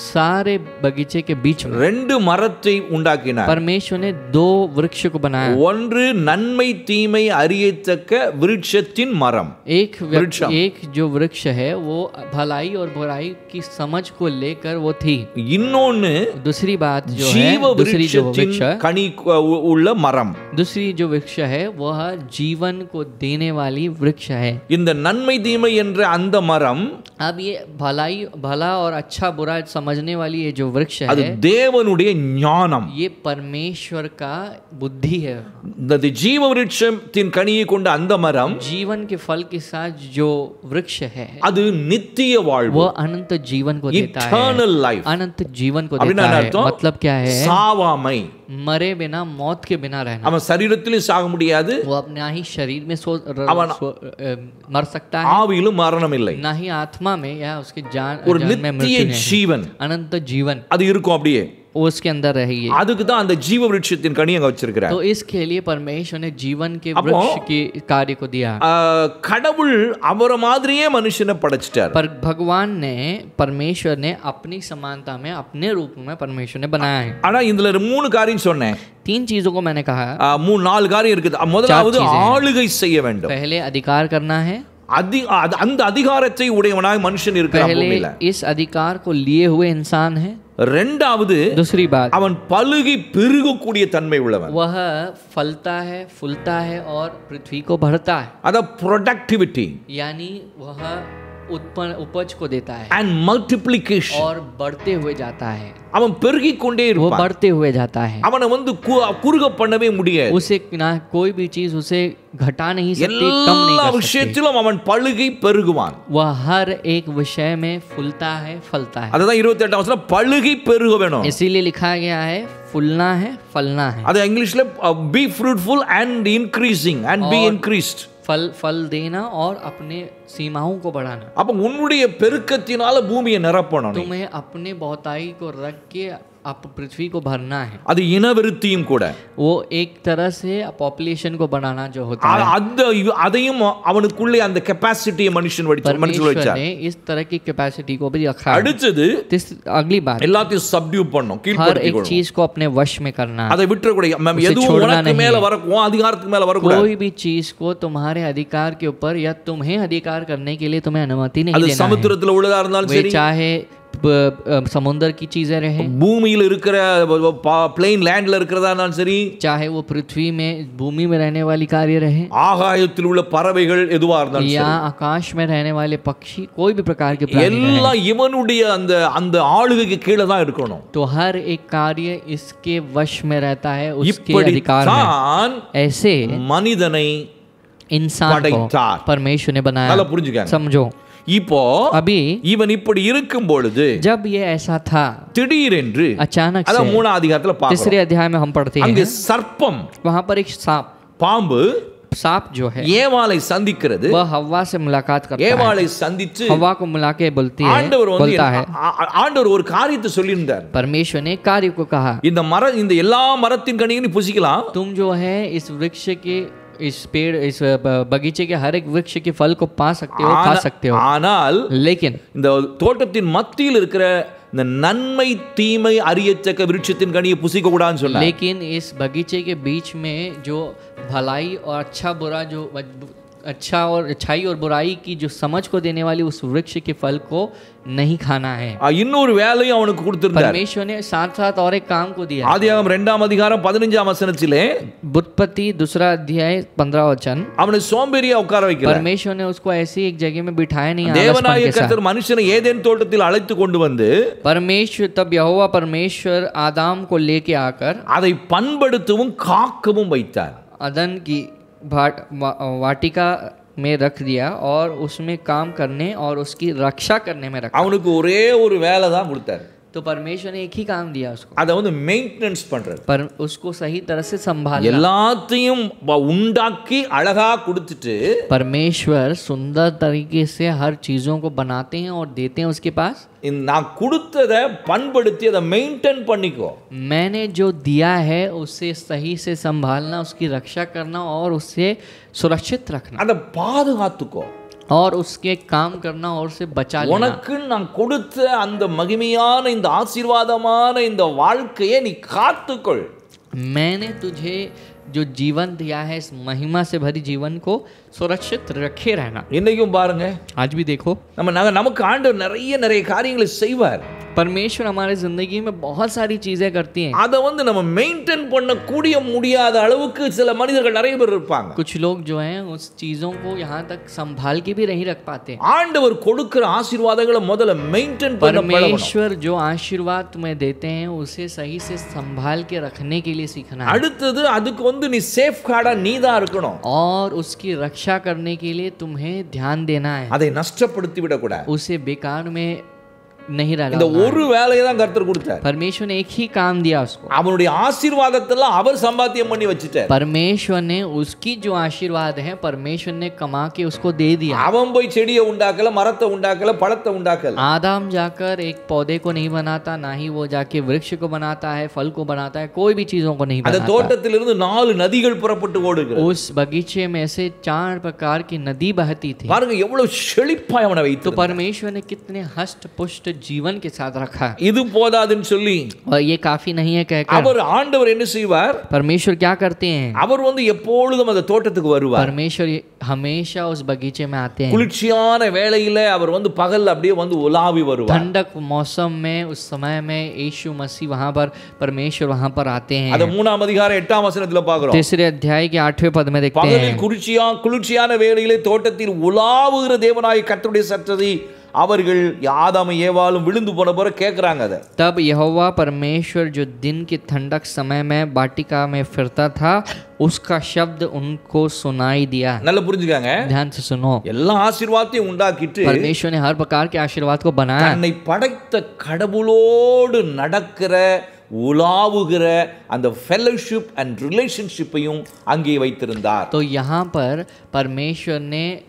सारे बगीचे के बीच में ரெண்டு மரத்தை உண்டாக்கினார் परमेश्वर ने दो वृक्ष को बनाया ஒன்று நன்மை தீமை அறியத்தக்க விருட்சத்தின் மரம் एक व्यक्ति वृक्ष। एक जो वृक्ष है वो भलाई और बुराई की समझ को लेकर वो थी இன்னொன்னு दूसरी बात जो है ஜீவ दूसरी जो விருட்சத்தின் वृक्ष है கனி கு- உள்ள மரம் दूसरी जो वृक्ष है वह जीवन को देने वाली वृक्ष है இந்த நன்மை தீமை என்ற அந்த மரம் अब ये भलाई भला और अच्छा बुरा समझने वाली ये जो वृक्ष அது है தேவனுடைய ஞானம் ये परमेश्वर का बुद्धि है இந்த ஜீவ விருட்சத்தின் கனியை கொண்ட அந்த மரம் जीवन के फल के साथ जो वृक्ष है அது நித்திய வாழ்வு वह अनंत जीवन को देता है இட்டர்னல் லைஃப் अनंत जीवन को அப்படின்னா देता என்ன है அர்த்தம் मतलब क्या है சாவாமை मरे बिना मौत के बिना रहना அவன் சரீரத்திலும் சாக முடியாது वो अपना ही शरीर में सो, र, अवन- सो अ, मर सकता है ஆவியிலும் மரணம் இல்லை ना ही आत्मा में या उसके जान, ஒரு जान में நித்திய मृत्यु नहीं ஜீவன் अनंत जीवन அது இருக்கும் அப்படியே वो उसके अंदर रहेगी அதுக்கு தான் அந்த ஜீவ விருட்சத்தின் கனி அங்க வச்சிருக்கிறார் तो इसके लिए परमेश्वर ने जीवन के அப்போ- वृक्ष के कार्य को दिया ஆஹ், கடவுள் அவரை மாதிரியே மனுஷனை படைச்சிட்டார் पर भगवान ने परमेश्वर ने अपनी समानता में अपने रूप में परमेश्वर ने बनाया है ஆனா இதுல ஒரு மூணு காரியம் சொன்னேன் तीन चीजों को मैंने कहा ஆஹ், மூணு நாலு காரியம் இருக்குது முதலாவது चीजें हैं। ஆளுகை செய்ய வேண்டும் पहले अधिकार करना है அதி அது- அந்த அதிகாரத்தை உடையவனாய் மனுஷன் இருக்கிறான் पहले பூமியில इस अधिकार को लिए हुए इंसान है ரெண்டாவது दूसरी बात அவன் பலுகி பெருகக்கூடிய தன்மை உள்ளவன் वह फलता है फूलता है और पृथ्वी को भरता है அத ப்ரொடக்டிவிட்டி यानी वह उत्पन्न उपज को देता है அண்ட் மல்டிப்ளிகேஷன் और बढ़ते हुए जाता है அவன் பெருகிக் கொண்டே वो இருப்பான் बढ़ते हुए जाता है அவனை வந்து கு- குறுக பண்ணவே முடியாது उसे ना कोई भी चीज उसे घटा नहीं सकती कम नहीं எல்லா कर सकती விஷயத்திலும் அவன் பழுகி பெருகுவான் वह हर एक विषय में फूलता है फलता है அதுதான் இருபத்தி எட்டாம் வருஷம் பழுகி பெருக வேணும் इसीलिए लिखा गया है फूलना है फलना है அது இங்கிலீஷ்ல be fruitful and increasing and be increased फल फल देना और अपने सीमाओं को बढ़ाना அப்ப உன்னுடைய பெருக்கத்தினால பூமியை நிரப்பணும் நீ. तुम्हें अपने बहुताई को रख के आप पृथ्वी को भरना है அது இனவிருத்தியும் கூட वो एक तरह से पॉपुलेशन को बढ़ाना जो होता है அ- அந்த இது- அதையும் அவனுக்குள்ளே அந்த கெப்பாசிட்டியை மனுஷன் வடிச்சார் மனுஷன் परमेश्वर வச்சார் ने इस तरह की कैपेसिटी को भी रखा है அடுத்தது तिस अगली बात எல்லாத்தையும் சப்டியூ பண்ணும் हर கீழ்ப்படுத்திக் एक கொள்ளும் चीज को अपने वश में करना அதை விட்டுறக்கூடிய மேம் उसे எதுவும் छोड़ना உனக்கு नहीं மேல வர உன் அதிகாரத்துக்கு மேல வரக்கூடாது कोई भी चीज को तुम्हारे अधिकार के ऊपर या तुम्हें अधिकार करने के लिए तुम्हें अनुमति नहीं அது देना है சமுத்திரத்துல உள்ளதா இருந்தாலும் वे சரி चाहे ब- अ, समुद्र की चीजें रहे பூமியில் இருக்கிற பிளெயின் லேண்ட்ல இருக்கிறதா இருந்தாலும் சரி चाहे वो पृथ्वी में भूमि में रहने वाली कार्य रहे ஆகாயத்தில் உள்ள பறவைகள் எதுவா இருந்தாலும் या आकाश में रहने वाले पक्षी कोई भी प्रकार के प्राणी रहे எல்லாம் இவனுடைய அந்த அந்த ஆளுகைக்கு கீழே தான் இருக்கணும் तो हर एक कार्य इसके वश में रहता है उसके अधिकार में இப்படித்தான் ऐसे மனிதனை इंसान को படைத்தார். परमेश्वर ने बनाया நல்லா புரிஞ்சுக்காங்க समझो இப்போ अभी இவன் இப்படி இருக்கும் பொழுது जब ये ऐसा था திடீரென்று अचानक அதான் से மூணாம் அதிகாரத்துல பார்க்கிறோம் तीसरे अध्याय में हम पढ़ते हैं அங்கு சர்ப்பம் वहां पर एक सांप பாம்பு सांप जो है ஏவாளை சந்திக்கிறது वह हवा से मुलाकात करता है ஏவாளை சந்திச்சு हवा को मिला के बोलती है ஆண்டவர் வந்து बोलता है ஆ- ஆ- ஆண்டவர் ஒரு காரியத்தை சொல்லியிருந்தார் परमेश्वर ने कार्य को कहा இந்த மர இந்த எல்லா மரத்தின் கனியும் நீ புசிக்கலாம் तुम जो है इस वृक्ष के इस पेड़ इस ब- बगीचे के हर एक वृक्ष के फल को पा सकते हो खा ஆனா- सकते हो ஆனால் लेकिन இந்த தோட்டத்தின் மத்தியில் இருக்கிற இந்த நன்மை தீமை அறியத்தக்க விருட்சத்தின் கனியை புசிக்க கூடாதுன்னு சொன்னார் लेकिन इस बगीचे के बीच में जो भलाई और अच्छा बुरा जो अच्छा और अच्छाई और बुराई की जो समझ को देने वाली उस वृक्ष के फल को नहीं खाना है ஆ, இன்னொரு வேலையும் அவனுக்கு கொடுத்திருந்தார் परमेश्वर ने साथ साथ और एक काम को दिया ஆதியாகமம் இரண்டாம் அதிகாரம் பதினஞ்சாம் வசனத்திலே बुत्पत्ति दूसरा अध्याय पंद्रह वचन அவனை சோம்பேறியா உட்கார வைக்கிறார் परमेश्वर ने उसको ऐसी एक जगह में बिठाया नहीं आलसपन தேவனாய के साथ கர்த்தர் மனுஷனை ஏதேன் தோட்டத்தில் அழைத்து கொண்டு வந்து परमेश्वर तब यहोवा परमेश्वर आदाम को लेके आकर அதை பண்படுத்தவும் காக்கவும் வைத்தார் अदन की भाट वा- वाटिका में रख दिया और उसमें काम करने और उसकी रक्षा करने में रखा அவனுக்கு ஒரே ஒரு வேலை தான் கொடுத்தார் तो परमेश्वर ने एक ही काम दिया उसको அதை வந்து மெயின்டெனன்ஸ் பண்றது पर उसको सही तरह से संभालना எல்லாத்தையும் வ- உண்டாக்கி அழகா கொடுத்துட்டு परमेश्वर सुंदर तरीके से हर चीज़ों को बनाते हैं और देते हैं उसके पास இந்த நான் கொடுத்ததை பண்படுத்தி அதை மெயின்டைன் பண்ணிக்கோ मैंने जो दिया है उसे सही से संभालना उसकी रक्षा करना और उससे सुरक्षित रखना அதை பாதுகாத்துக்கோ और उसके काम करना और उसे बचा लेना உனக்கு நான் கொடுத்த அந்த மகிமையான இந்த ஆசீர்வாதமான இந்த வாழ்க்கையை நீ காத்துக்கொள் मैंने तुझे जो जीवन दिया है इस महिमा से भरी जीवन को सुरक्षित रखे रहना இன்னைக்கும் பாருங்க आज भी देखो நம்ம நாங்க- நமக்கு ஆண்டவர் நிறைய நிறைய காரியங்களை செய்வார் परमेश्वर हमारे जिंदगी में बहुत सारी चीजें करती हैं அதை வந்து நம்ம மெயின்டைன் பண்ணக்கூடிய முடியாத அளவுக்கு சில மனிதர்கள் நிறைய பேர் இருப்பாங்க कुछ लोग जो हैं उस चीजों को यहाँ तक संभाल के भी नहीं रख पाते ஆண்டவர் கொடுக்கிற ஆசீர்வாதங்களை முதல்ல மெயின்டைன் பண்ண பழகணும் परमेश्वर जो आशीर्वाद तुम्हें देते हैं उसे सही से संभाल के रखने के लिए सीखना है அடுத்தது அதுக்கு வந்து நீ சேஃப் கார்டா நீ தான் இருக்கணும் और उसकी रक्षा करने के लिए तुम्हें ध्यान देना है அதை நஷ்டப்படுத்தி விடக்கூடாது उसे बेकार में नहीं डाला இந்த ஒரு வேலையை தான் கர்த்தர் கொடுத்தார் परमेश्वर ने एक ही काम दिया उसको அவனுடைய ஆசீர்வாதத்தெல்லாம் அவர் சம்பாத்தியம் பண்ணி வச்சுட்டார் परमेश्वर ने उसकी जो आशीर्वाद है परमेश्वर ने कमा के उसको दे दिया அவன் போய் செடியை உண்டாக்கல மரத்தை உண்டாக்கல பழத்தை உண்டாக்கல आदम जाकर एक पौधे को नहीं बनाता ना ही वो जाके वृक्ष को बनाता है फल को बनाता है कोई भी चीजों को नहीं அந்த बनाता தோட்டத்திலிருந்து நாலு நதிகள் புறப்பட்டு ஓடுகிறது उस बगीचे में से चार प्रकार की नदी बहती थी பாருங்க எவ்வளவு செழிப்பாய் அவனை तो வைத்து परमेश्वर ने कितने हष्ट पुष्ट जीवन के साथ रखा है இது போதாதுன்னு சொல்லி और ये काफी नहीं है कहकर அவர் ஆண்டவர் என்ன செய்வார் परमेश्वर क्या करते हैं அவர் வந்து எப்பொழுதும் அந்த தோட்டத்துக்கு வருவார் परमेश्वर ये हमेशा उस बगीचे में आते हैं குளிர்ச்சியான வேளையில அவர் வந்து பகல்ல அப்படியே வந்து உலாவி வருவார் ठंडक मौसम में उस समय में यीशु मसीह वहां पर परमेश्वर वहां पर आते हैं அத மூணாம் அதிகாரம் எட்டாம் வசனத்துல பாக்குறோம் तीसरे अध्याय के आठवें पद में देखते हैं பகலில் குளிர்ச்சியா குளிர்ச்சியான வேளையிலே தோட்டத்தில் உலாவுகிற தேவனாய் கர்த்தருடைய சத்தத்தை அவர்கள் ஆதாம ஏவாலும் விழுந்து போன பிறகு கேட்குறாங்க அதை तब यहोवा परमेश्वर जो दिन की ठंडक समय में बाटिका में फिरता था उसका शब्द उनको सुनाई दिया நல்லா புரிஞ்சுக்காங்க ध्यान से सुनो எல்லா ஆசீர்வாதத்தையும் உண்டாக்கிட்டு परमेश्वर ने हर प्रकार के आशीर्वाद को बनाया தன்னை படைத்த கடவுளோடு நடக்கிற உலாவுகிற அந்த ஃபெலோஷிப் அண்ட் ரிலேஷன்ஷிப்பையும் அங்கே வைத்திருந்தார் तो यहाँ पर परमेश्वर ने अ,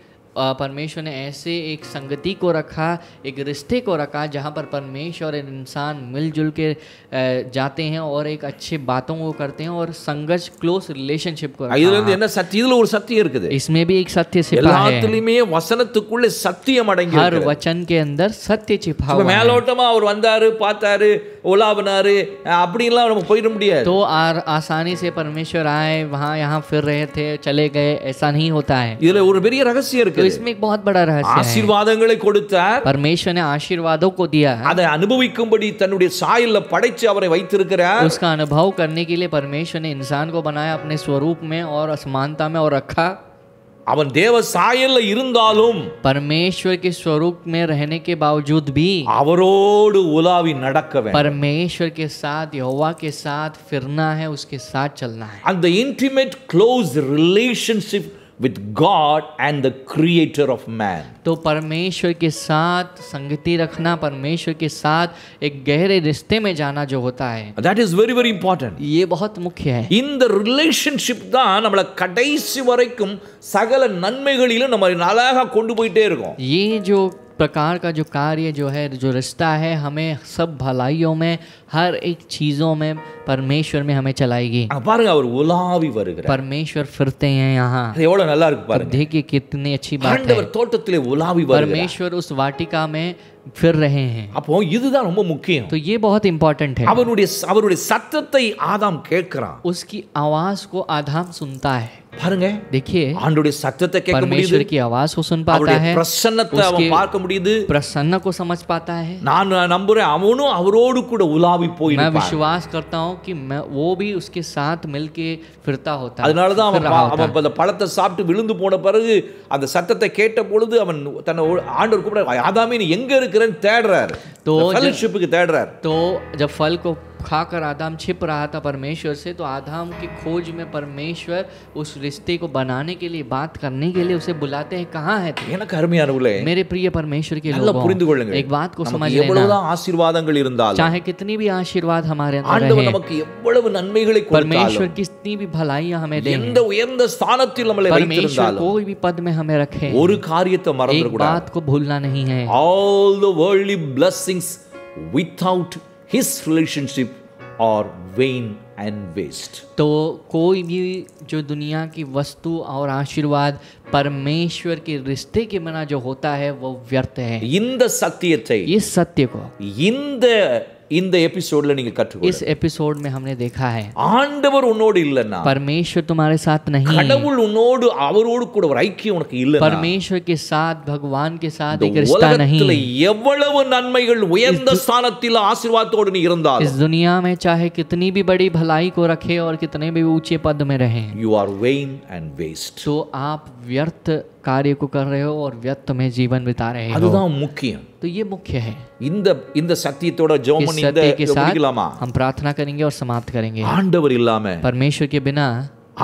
परमेश्वर ने ऐसे एक संगति को रखा एक रिश्ते को रखा जहाँ पर परमेश्वर और इंसान मिलजुल के अ, जाते हैं और एक अच्छे बातों को करते हैं और संघर्ष क्लोज रिलेशनशिप को रखा இதுல இருந்து என்ன சத்தியம் இதுல ஒரு சத்தியம் இருக்குது इसमें भी एक सत्य छिपा है எல்லாத்துலயுமே வசனத்துக்குள்ள சத்தியம் அடங்கி हर இருக்குது. वचन के अंदर सत्य छिपा இப்ப हुआ है மேலோட்டமா அவர் வந்தாரு பார்த்தாரு உலாவினாரு அப்படின்லாம் நம்ம போயிட முடியாது तो आर, आसानी से परमेश्वर आए वहाँ यहाँ फिर रहे थे चले गए ऐसा नहीं होता है இதுல ஒரு பெரிய ரகசியம் तो இருக்குது इसमें एक बहुत बड़ा रहस्य है ஆசீர்வாதங்களை கொடுத்தார் परमेश्वर ने आशीर्वादों को दिया है அதை அனுபவிக்கும்படி தன்னுடைய சாயல்ல படைச்சு அவரை வைத்திருக்கிறார் उसका अनुभव करने के लिए परमेश्वर ने इंसान को बनाया अपने स्वरूप में और असमानता में और रखा அவன் தேவ சாயல்ல இருந்தாலும் परमेश्वर के स्वरूप में रहने के बावजूद भी அவரோடு உலாவி நடக்க வேண்டும் परमेश्वर के साथ यहोवा के साथ फिरना है उसके साथ चलना है அந்த intimate close relationship with God and the creator of man तो परमेश्वर के साथ संगति रखना परमेश्वर के साथ एक गहरे रिश्ते में जाना जो होता है that is very very important ये बहुत मुख्य है இந்த ரிலேஷன்ஷிப் தான் நம்மளை கடைசி வரைக்கும் சகல நன்மைகளிலும் நம்ம அழகா கொண்டு போயிட்டே இருக்கோம் ये जो प्रकार का जो कार्य जो है जो रिश्ता है हमें सब भलाइयों में हर एक चीज़ों में परमेश्वर में हमें चलाएगी அங்க பாருங்க அவர் உலாவி வருகிறார் परमेश्वर फिरते हैं यहाँ அது எவ்வளவு நல்லா இருக்கு பாருங்க देखिए कितनी अच्छी बात है ஆண்டவர் தோட்டத்திலே உலாவி வருகிறார் परमेश्वर उस वाटिका में फिर रहे हैं அப்போ இதுதான் ரொம்ப முக்கியம் तो ये बहुत इंपॉर्टेंट है அவருடைய அவருடைய சத்தத்தை ஆதாம் கேட்கிறான் उसकी आवाज को आधाम सुनता है பாருங்க देखिए ஆண்டுடைய சத்தத்தை கேட்க முடியுது परमेश्वर की आवाज को सुन पाता அவருடைய है பிரசன்னத்தை அவன் उसके- பார்க்க முடியுது प्रसन्न को समझ पाता है நான் நம்புறேன் அவனும் அவரோடு கூட உலாவி मैं போயிருப்பான் विश्वास करता हूँ कि मैं वो भी उसके साथ मिलके फिरता होता है அதனாலதான் फिर அவன் रहा பா- होता அவன் இப்ப அந்த பழத்தை சாப்பிட்டு விழுந்து போன பிறகு அந்த சத்தத்தை கேட்ட பொழுது அவன் தன்னை ஒ- ஆண்டவர் கூட ஆதாமே நீ எங்க இருக்கிறேன்னு தேடுறாரு तो ஃபெலோஷிப்புக்கு தேடுறாரு तो जब फल को खाकर आदाम छिप रहा था परमेश्वर से तो आदाम की खोज में परमेश्वर उस रिश्ते को बनाने के लिए बात करने के लिए उसे बुलाते हैं कहाँ है तू எனக்கு அருமையானவர்களே मेरे प्रिय परमेश्वर के நல்லா புரிந்து लोगों கொள்ளுங்க एक बात को समझ நமக்கு लेना எவ்வளவுதான் ஆசீர்வாதங்கள் இருந்தாலும் चाहे कितनी भी आशीर्वाद हमारे अंदर ஆண்டவர் रहे நமக்கு எவ்வளவு நன்மைகளை கொடுத்தாலும் परमेश्वर कितनी भी भलाइयां हमें देंगे எந்த உயர்ந்த ஸ்தானத்தில் நம்மளை परमेश्वर வைத்திருந்தாலும் कोई भी पद में हमें रखे ஒரு காரியத்தை एक மறந்துடக்கூடாது बात को भूलना नहीं है all the worldly blessings without his relationship are vain and waste तो कोई भी जो दुनिया की वस्तु और आशीर्वाद परमेश्वर के रिश्ते के बिना जो होता है वो व्यर्थ है இந்த சத்தியத்தை इस सत्य को இந்த இந்த எபிசோட்ல நீங்க கற்றுக்கொள்ள इस एपिसोड में हमने देखा है ஆண்டவர் உன்னோடு இல்லைன்னா परमेश्वर तुम्हारे साथ नहीं है கடவுள் உன்னோடு அவரோடு கூட ஒரு ஐக்கியம் உனக்கு இல்லைன்னா परमेश्वर के साथ भगवान के साथ एक रिश्ता नहीं உலகத்துல எவ்வளவு நன்மைகள் உயர்ந்த ஸ்தானத்தில் ஆசீர்வாதத்தோடு நீ இருந்தால் इस दुनिया में चाहे कितनी भी बड़ी भलाई को रखे और कितने भी ऊंचे पद में रहें you are vain and waste तो आप व्यर्थ कार्य को कर रहे हो और व्यर्थ में जीवन बिता रहे हो அதுதான் முக்கியம் तो ये मुख्य है இந்த இந்த சத்தியத்தோட ஜெபம் इस பண்ணி இந்த सत्य के இதை साथ முடிக்கலாமா हम प्रार्थना करेंगे और समाप्त करेंगे ஆண்டவர் இல்லாம परमेश्वर के बिना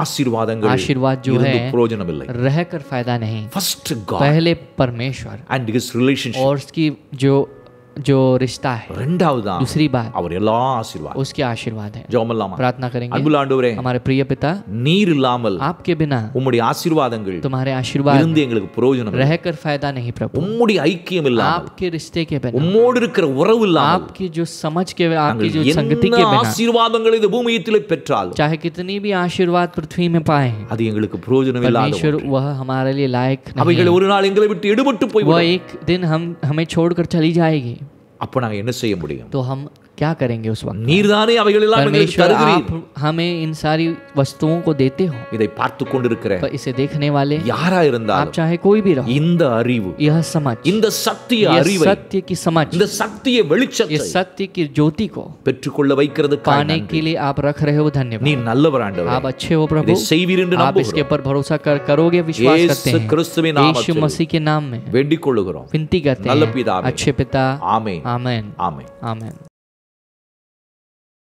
ஆசீர்வாதங்கள் आशीर्वाद जो இருந்து है பிரயோஜனம் இல்லை रहकर फायदा नहीं ஃபர்ஸ்ட் காட் पहले परमेश्वर அண்ட் ஹிஸ் ரிலேஷன்ஷிப் और उसकी जो जो रिश्ता है ரெண்டாவது தான் दूसरी बात அவர் எல்லா ஆசீர்வாதம் उसके आशीर्वाद है ஜெபம் இல்லாமா प्रार्थना करेंगे அன்புள்ள ஆண்டவரே हमारे प्रिय पिता நீர் இல்லாமல் आपके बिना உம்முடைய ஆசீர்வாதங்கள் तुम्हारे आशीर्वाद இருந்து எங்களுக்கு பிரயோஜனம் இல்லை. रहकर फायदा नहीं प्रभु உம்முடைய ஐக்கியம் இல்லாமல் आपके रिश्ते के बिना உம்மோடு இருக்கிற உறவு இல்லாமல் आपकी जो समझ के आपकी जो நாங்கள் संगति என்ன के बिना ஆசீர்வாதங்களை இந்த பூமியத்திலே பெற்றாலும் चाहे कितनी भी आशीर्वाद पृथ्वी में पाए அது எங்களுக்கு பிரயோஜனம் இல்லாத परमेश्वर वह हमारे लिए लायक नहीं அவைகள் ஒரு நாள் எங்களை விட்டு எடுபட்டு போய் वह एक दिन हम हमें छोड़कर चली जाएगी அப்ப நாங்க என்ன செய்ய முடியும் तो हम क्या करेंगे उस वक्त நீர்தானே அவைகள் எல்லாம் எங்களுக்கு परमेश्वर தருகிறீர் आप हमें इन सारी वस्तुओं को देते हो இதை பார்த்து கொண்டிருக்கிற पर इसे देखने वाले யாரா आप இருந்தாலும் चाहे कोई भी रहो இந்த அறிவு यह समझ இந்த சத்திய यह அறிவை सत्य की समझ இந்த சத்திய வெளிச்சத்தை इस सत्य की ज्योति को பெற்றுக்கொள்ள வைக்கிறதுக்காக पाने के लिए आप रख रहे हो धन्यवाद நீ நல்லவர் ஆண்டவர் आप अच्छे हो प्रभु இதை செய்வீர் என்று आप நம்புகிறோம் इसके ऊपर भरोसा कर करोगे विश्वास करते இயேசு हैं கிறிஸ்துவின் यीशु நாமத்தில் मसीह के नाम में வேண்டிக் கொள்ளுகிறோம் विनती करते நல்ல हैं பிதாவே अच्छे पिता ஆமென் आमेन ஆமென் आमेन